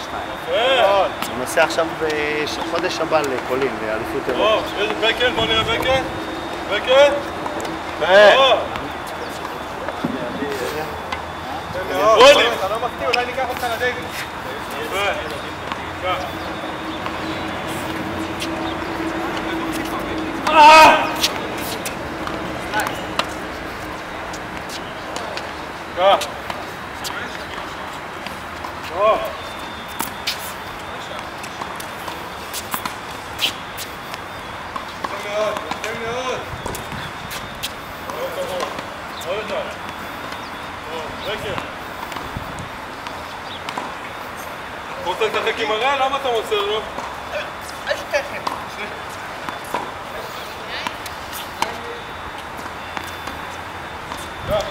יפה. הוא נוסע עכשיו בחודש הבא לפולין, לאליפות אירופה. טוב, איזה בקר, בוא נראה בקר. בקר. טוב. גולים. אתה לא מפתיע, אולי ניקח אותך לדייוויד. יפה. רוצה לשחק עם הראל? למה אתה מוסר לו?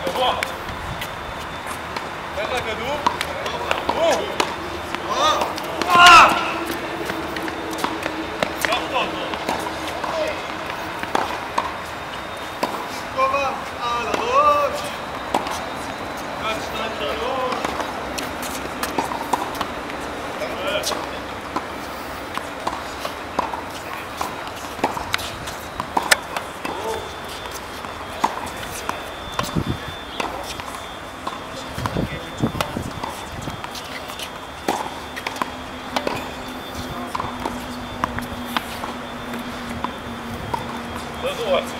גבוה. תן לה כדור. Come on, Alan. Называется.